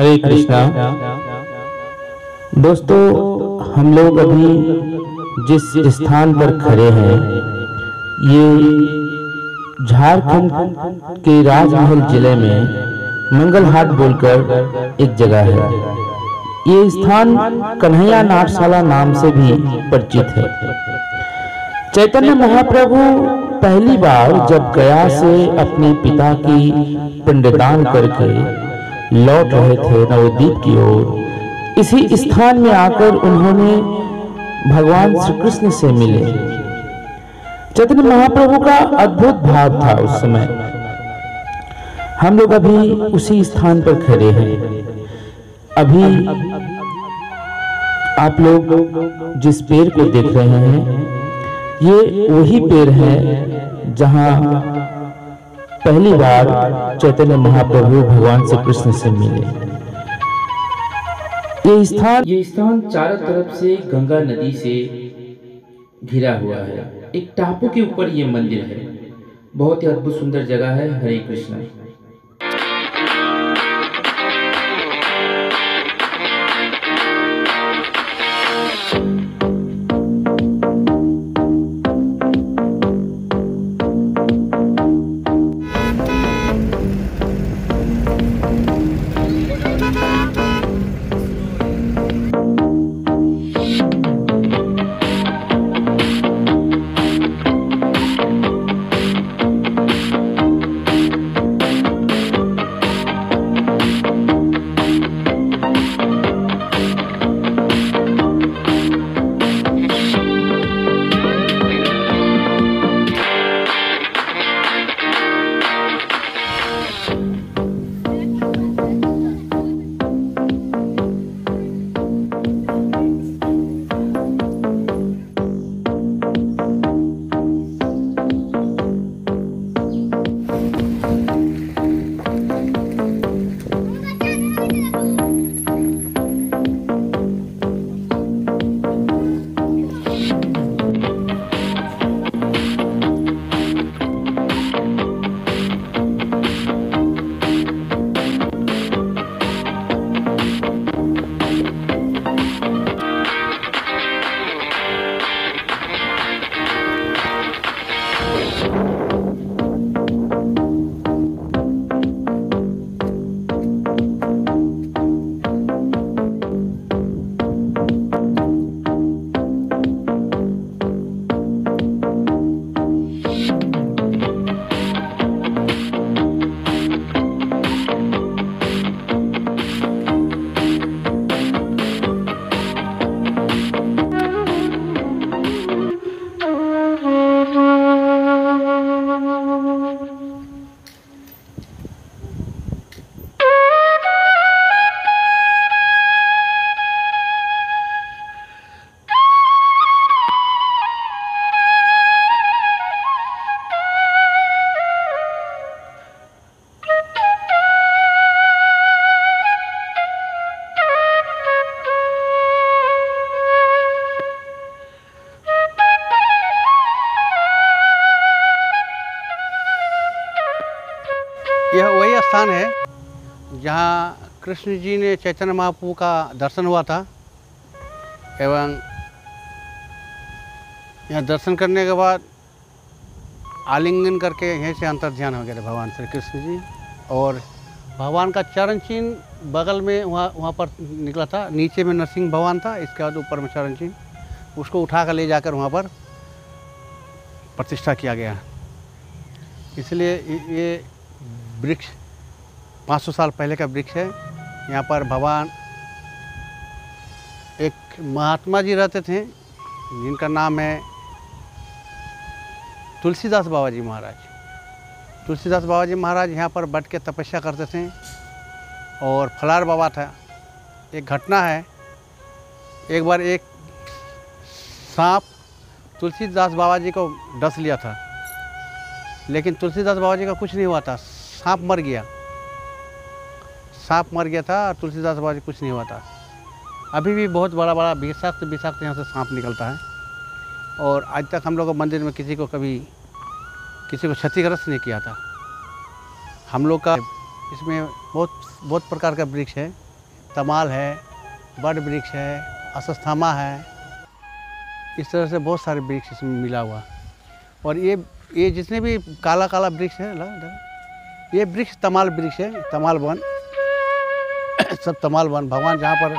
हरे कृष्णा। दोस्तों, हम लोग अभी जिस स्थान पर खड़े हैं, ये झारखंड के राजमहल ज़िले में मंगलहाट बोलकर एक जगह है। ये स्थान कन्हैया नाटशाला नाम से भी परिचित है। चैतन्य महाप्रभु पहली बार जब गया से अपने पिता की पिंडदान करके लौट रहे थे नवद्वीप की ओर। इसी स्थान में आकर उन्होंने भगवान श्री कृष्ण से मिले। चैतन्य महाप्रभु का अद्भुत भाव था उस समय। हम लोग अभी उसी स्थान पर खड़े हैं। अभी आप लोग जिस पेड़ को देख रहे हैं, ये वही पेड़ है जहाँ पहली बार चैतन्य महाप्रभु भगवान श्री कृष्ण से मिले। ये स्थान ये स्थान चारों तरफ़ से गंगा नदी से घिरा हुआ है। एक टापू के ऊपर ये मंदिर है। बहुत ही अद्भुत सुंदर जगह है। हरे कृष्ण। कृष्ण जी ने चैतन्य महाप्रभु का दर्शन हुआ था एवं यहाँ दर्शन करने के बाद आलिंगन करके यहीं से अंतर ध्यान हो गए थे भगवान श्री कृष्ण जी। और भगवान का चरण चिन्ह बगल में वहाँ वहाँ पर निकला था। नीचे में नरसिंह भगवान था, इसके बाद ऊपर में चरण चिन्ह उसको उठा कर ले जाकर वहाँ पर प्रतिष्ठा किया गया। इसलिए ये वृक्ष 500 साल पहले का वृक्ष है। यहाँ पर भगवान एक महात्मा जी रहते थे, जिनका नाम है तुलसीदास बाबा जी महाराज। तुलसीदास बाबा जी महाराज यहाँ पर बैठ के तपस्या करते थे और फलार बाबा था। एक घटना है, एक बार एक सांप तुलसीदास बाबा जी को डस लिया था, लेकिन तुलसीदास बाबा जी का कुछ नहीं हुआ था, सांप मर गया। सांप मर गया था और तुलसीदास बाबा जी कुछ नहीं हुआ था। अभी भी बहुत बड़ा बड़ा विषाक्त विषाक्त यहाँ से सांप निकलता है। और आज तक हम लोग मंदिर में किसी को कभी किसी को क्षतिग्रस्त नहीं किया था। हम लोग का इसमें बहुत बहुत प्रकार का वृक्ष है। तमाल है बड़ वृक्ष है अस्थामा है। इस तरह से बहुत सारे वृक्ष इसमें मिला हुआ। और ये ये जितने भी काला काला वृक्ष है ला, ला, ये वृक्ष तमाल वृक्ष है तमाल वन। सब तमाल वन भगवान जहाँ पर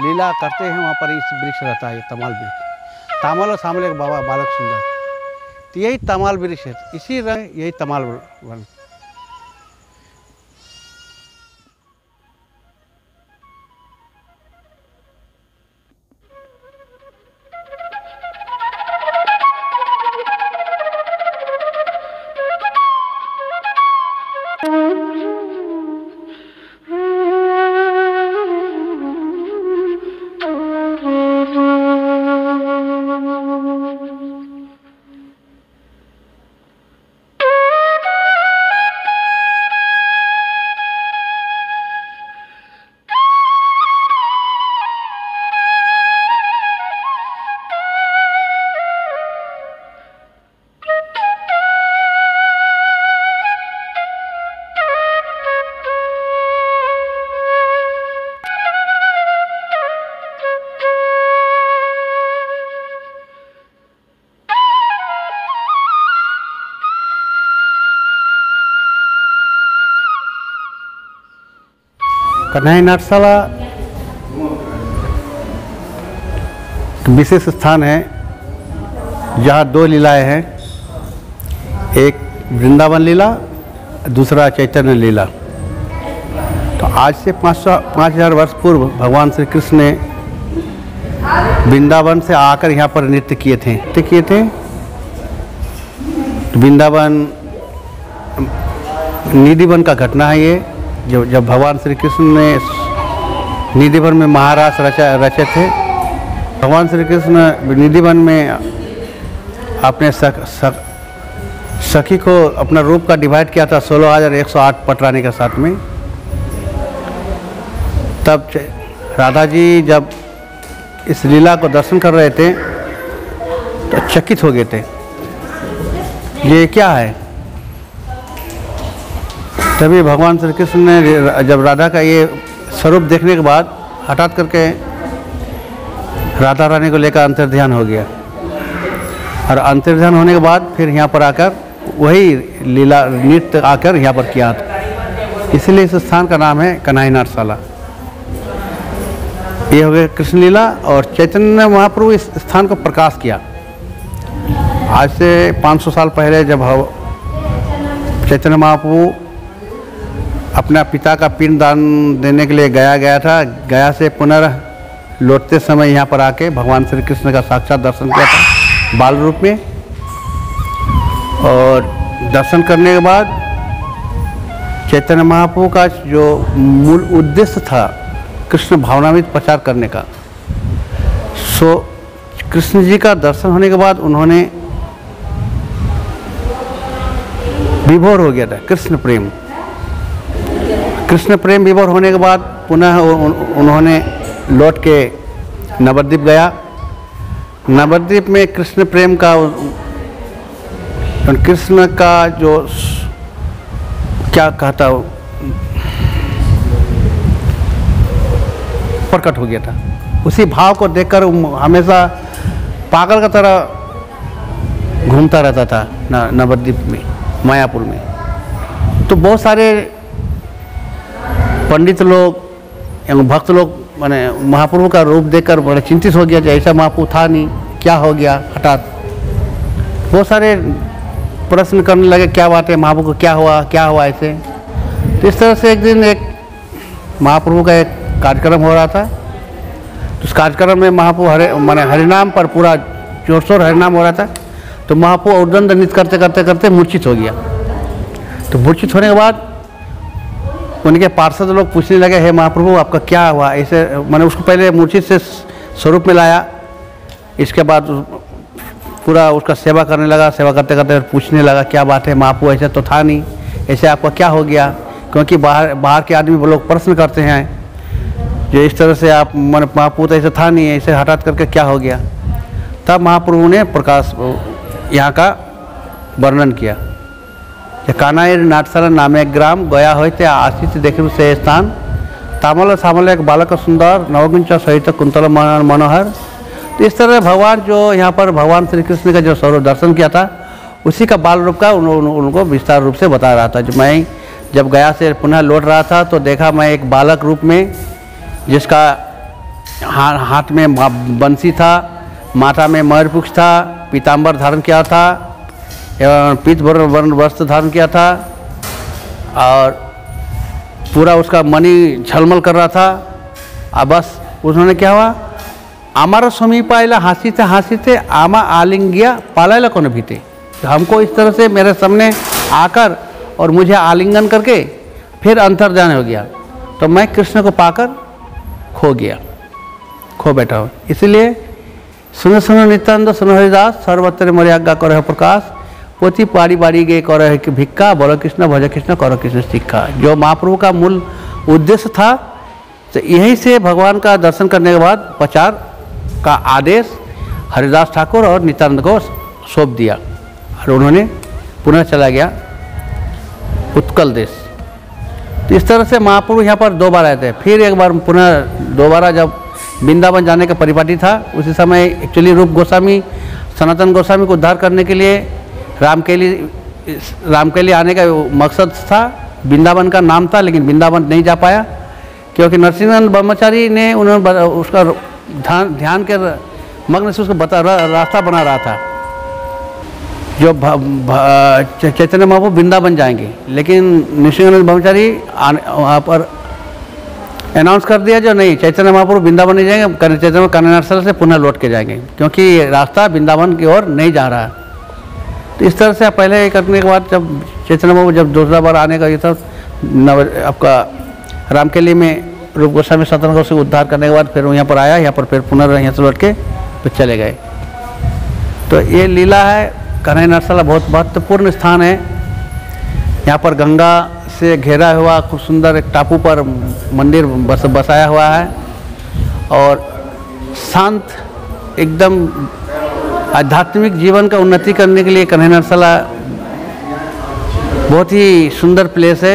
लीला करते हैं, वहाँ पर इस वृक्ष रहता है तमाल वृक्ष। तमाल और सामले बाबा बालक सुंदर। तो यही तमाल वृक्ष है। इसी रंग, यही तमाल वन। कन्हई नाटशाला विशेष स्थान है, जहाँ दो लीलाएँ हैं। एक वृंदावन लीला, दूसरा चैतन्य लीला। तो आज से पाँच सौ, पाँच हज़ार वर्ष पूर्व भगवान श्री कृष्ण ने वृंदावन से आकर यहाँ पर नृत्य किए थे। नृत्य किए थे? वृंदावन, निधिवन का घटना है ये। जब जब भगवान श्री कृष्ण ने निधिवन में महाराज रचा रचे थे भगवान श्री कृष्ण निधिवन में अपने सख, सख, सखी को अपना रूप का डिवाइड किया था सोलह हज़ार एक सौ आठ पटरानी के साथ में। तब राधा जी जब इस लीला को दर्शन कर रहे थे तो चकित हो गए थे। ये क्या है? तभी भगवान श्री कृष्ण ने जब राधा का ये स्वरूप देखने के बाद हठात करके राधा रानी को लेकर अंतर्ध्यान हो गया। और अंतर्ध्यान होने के बाद फिर यहाँ पर आकर वही लीला, नृत्य आकर यहाँ पर किया। था इसलिए इस स्थान का नाम है कन्हई नाटशाला। ये हो गया कृष्ण लीला और चैतन्य महाप्रभु इस स्थान को प्रकाश किया। आज से 500 साल पहले जब चैतन्य महाप्रभु अपना पिता का पिंड दान देने के लिए गया गया था। गया से पुनः लौटते समय यहाँ पर आके भगवान श्री कृष्ण का साक्षात दर्शन किया था बाल रूप में। और दर्शन करने के बाद चैतन्य महाप्रभु का जो मूल उद्देश्य था कृष्ण भावनामृत प्रचार करने का। सो कृष्ण जी का दर्शन होने के बाद उन्होंने विभोर हो गया था, कृष्ण प्रेम। कृष्ण प्रेम विभोर होने के बाद पुनः उन्होंने लौट के नवद्वीप गया। नवद्वीप में कृष्ण प्रेम का कृष्ण का जो क्या कहता हूँ, प्रकट हो गया था। उसी भाव को देखकर हमेशा पागल का तरह घूमता रहता था नवद्वीप में, मायापुर में। तो बहुत सारे पंडित लोग एवं भक्त लोग मैंने महाप्रभु का रूप देखकर बड़े चिंतित हो गया कि ऐसा महाप्रभु था नहीं, क्या हो गया हठात? बहुत सारे प्रश्न करने लगे, क्या बात है, महाप्रभु को क्या हुआ क्या हुआ ऐसे? तो इस तरह से एक दिन एक महाप्रभु का एक कार्यक्रम हो रहा था। तो उस कार्यक्रम में महाप्रभु हरे, मैंने हरिनाम पर पूरा ज़ोर शोर हरिनाम हो रहा था। तो महाप्रभु उद्दंड नृत्य करते करते करते मूर्छित हो गया। तो मूर्छित होने के बाद उनके पार्षद लोग पूछने लगे, हे महाप्रभु, आपका क्या हुआ? ऐसे, मैंने उसको पहले मूर्छित से स्वरूप में लाया। इसके बाद पूरा उसका सेवा करने लगा, सेवा करते करते पूछने लगा, क्या बात है महाप्रभु, ऐसा तो था नहीं। ऐसे आपका क्या हो गया? क्योंकि बाहर बाहर के आदमी वो लोग प्रश्न करते हैं जो इस तरह से आप, मन, महाप्रभु तो ऐसा था नहीं है ऐसे हठात करके क्या हो गया? तब महाप्रभु ने प्रकाश, यहाँ का वर्णन किया। কানাইয়ের নাটসালা নামে এক গ্রাম গয়া হইতে আসিতে দেখিল সে স্থান तामल सामल एक बालक सुंदर नवगिंच सहित कुंतल मन- मनोहर तो इस तरह भगवान जो यहाँ पर भगवान श्री कृष्ण का जो स्वरूप दर्शन किया था उसी का बाल रूप का उन, उन, उनको विस्तार रूप से बता रहा था जो मैं जब गया से पुनः लौट रहा था तो देखा मैं एक बालक रूप में जिसका हा, हाथ में मा- बंसी था माथा में मयूरपुक्ष था पीताम्बर धारण किया था एवं पीत वर्ण वस्त्र धारण किया था और पूरा उसका मणि झलमल कर रहा था। और बस उन्होंने क्या हुआ? हमारा आमार समीपाइला हासीते हासीते आमा आलिंगिया पालाइला कौन भीते? तो हमको इस तरह से मेरे सामने आकर और मुझे आलिंगन करके फिर अंतर्ध्यान हो गया। तो मैं कृष्ण को पाकर खो गया। खो बैठा हूँ। इसलिए सुनो सुनो नित्यानंद सुनो हरिदास, सर्वत्र मर्याज्ञा करो प्रकाश। पोती पारी बारी करो है कि भिक्का बोलो कृष्ण भज कृष्ण करो कृष्ण शिक्षा जो महाप्रभु का मूल उद्देश्य था तो यहीं से भगवान का दर्शन करने के बाद प्रचार का आदेश हरिदास ठाकुर और नित्यानंद को सौंप दिया और उन्होंने पुनः चला गया उत्कल देश। तो इस तरह से महाप्रभु यहाँ पर दो बार आए थे। फिर एक बार पुनः दोबारा जब वृंदावन जाने का परिपाटी था, उसी समय एक्चुअली रूप गोस्वामी, सनातन गोस्वामी को उद्धार करने के लिए राम के लिए राम के लिए आने का मकसद था वृंदावन का नाम था, लेकिन वृंदावन नहीं जा पाया, क्योंकि नरसिंहन ब्रह्मचारी ने उन्होंने उसका ध्यान ध्यान के मग्न से उसको बता रास्ता बना रहा था। जो चैतन्य महाप्रभु वृंदावन जाएँगे। लेकिन नृसिंहानंद ब्रह्मचारी वहाँ पर अनाउंस कर दिया जो नहीं, चैतन्य महाप्रभु वृंदावन नहीं जाएँगे चैतन्य कन्यास्थल से पुनः लौट के जाएँगे, क्योंकि रास्ता वृंदावन की ओर नहीं जा रहा। है तो इस तरह से आप पहले करने के बाद जब चैतन्य बाबू, जब दूसरा बार आने का ये था, नव, आपका रामकेली में रूप गोस्वामी सतन को से उद्धार करने के बाद फिर यहाँ पर आया, यहाँ पर फिर पुनः यहाँ से लौट के फिर चले गए। तो ये लीला है, कन्हैया नरसाला बहुत महत्वपूर्ण स्थान है। यहाँ पर गंगा से घेरा हुआ खूब सुंदर एक टापू पर मंदिर बस, बसाया हुआ है और शांत, एकदम आध्यात्मिक जीवन का उन्नति करने के लिए कन्हैया नरसाला बहुत ही सुंदर प्लेस है।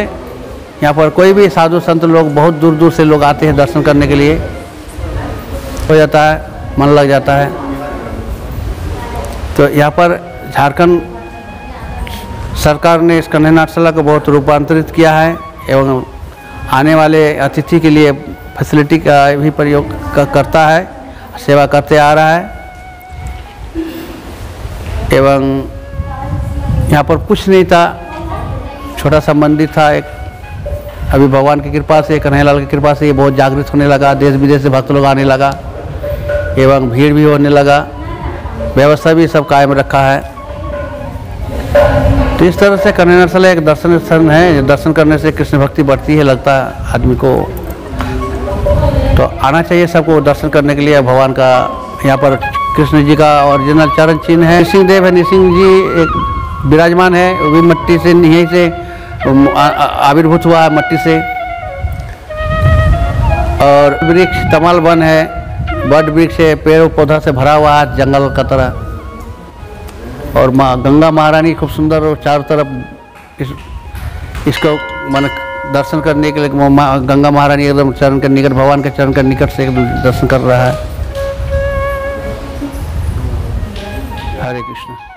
यहाँ पर कोई भी साधु संत लोग, बहुत दूर दूर से लोग आते हैं दर्शन करने के लिए। हो जाता है, मन लग जाता है। तो यहाँ पर झारखंड सरकार ने इस कन्हैया नाट्यशाला को बहुत रूपांतरित किया है एवं आने वाले अतिथि के लिए फैसिलिटी का भी प्रयोग करता है, सेवा करते आ रहा है। एवं यहाँ पर कुछ नहीं था। छोटा सा मंदिर था, एक अभी भगवान की कृपा से कन्हैयालाल की कृपा से ये बहुत जागृत होने लगा देश विदेश से भक्त लोग आने लगा, एवं भीड़ भी होने लगा। व्यवस्था भी सब कायम रखा है। तो इस तरह से कन्हैया नरसाला एक दर्शन स्थल है दर्शन करने से कृष्ण भक्ति बढ़ती है, लगता है आदमी को। तो आना चाहिए सबको दर्शन करने के लिए, भगवान का यहाँ पर कृष्ण जी का ओरिजिनल चरण चिन्ह है। नृसिंह देव है। नृसिंह जी एक विराजमान है। वो भी मट्टी से यहीं से आविर्भूत हुआ है मट्टी से। और वृक्ष तमाल वन है। बड वृक्ष है। पेड़ पौधा से भरा हुआ है जंगल का तरह। और माँ, गंगा महारानी खूब सुंदर और चारों तरफ़ इस, इसको मन दर्शन करने के लिए गंगा महारानी एकदम चरण के निकट, भगवान के चरण के निकट से दर्शन कर रहा है। कृष्ण